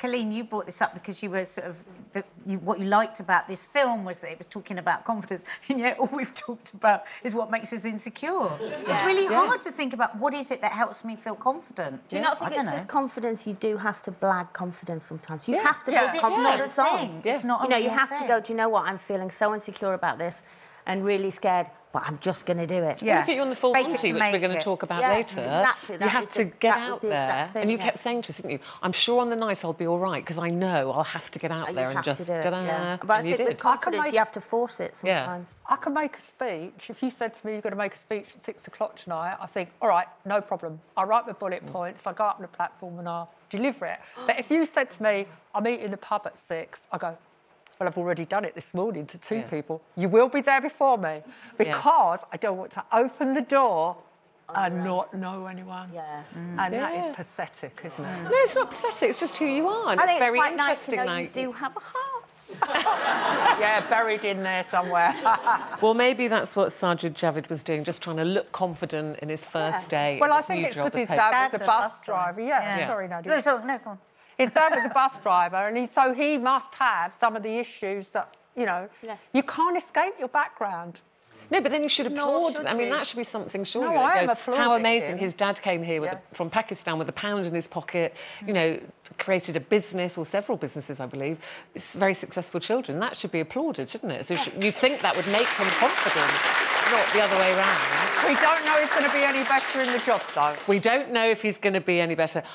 Coleen, you brought this up because you were sort of the, you, what you liked about this film was that it was talking about confidence, and yet all we've talked about is what makes us insecure. It's really hard to think about what is it that helps me feel confident. Do you not think I it's with confidence you do have to blag confidence sometimes? You Yeah. have to Yeah. put It's not a confidence on. thing. It's not you know, you have to go, do you know what? I'm feeling so insecure about this and really scared, but I'm just going to do it. Yeah. Look at you on the full Fake Monty, which we're going to talk about Yeah, later. exactly, You that have was to the- get out the there. exact thing, and you yeah. kept saying to us, didn't you? I'm sure on the night I'll be all right because I know I'll have to get out You there and just to do it, ta-da, yeah. But I and you think with did. confidence, make- you have to force it Yeah. sometimes. I can make a speech. If you said to me you're going to make a speech at six o'clock tonight, I think, all right, no problem. I write my bullet Mm. points, I go up on the platform and I deliver it. But if you said to me, I'm eating the pub at six, I go, well, I've already done it this morning to two Yeah. people. You will be there before me because I don't want to open the door and not know anyone. Yeah. Mm. And that Yeah. is pathetic, isn't it? No, it's not pathetic. It's just who you are. And I it's think it's very quite nice to interesting know now. you do have a heart. yeah, buried in there somewhere. Well, maybe that's what Sajid Javid was doing, just trying to look confident in his first day. well, I think new it's because as his dad was a bus driver. Yeah, Yeah. sorry, Nadia. No, so, no, go on. His dad was a bus driver, and he, so he must have some of the issues that, you know, Yeah. you can't escape your background. No, but then you should applaud. should I mean, that should be something, surely. No, that I am goes, How amazing! him. His dad came here with Yeah. a, from Pakistan with a pound in his pocket. You know, created a business or several businesses, I believe. It's very successful children. That should be applauded, shouldn't it? So sh- you'd think that would make him confident, not the other way around. We don't know he's going to be any better in the job, though. We don't know if he's going to be any better.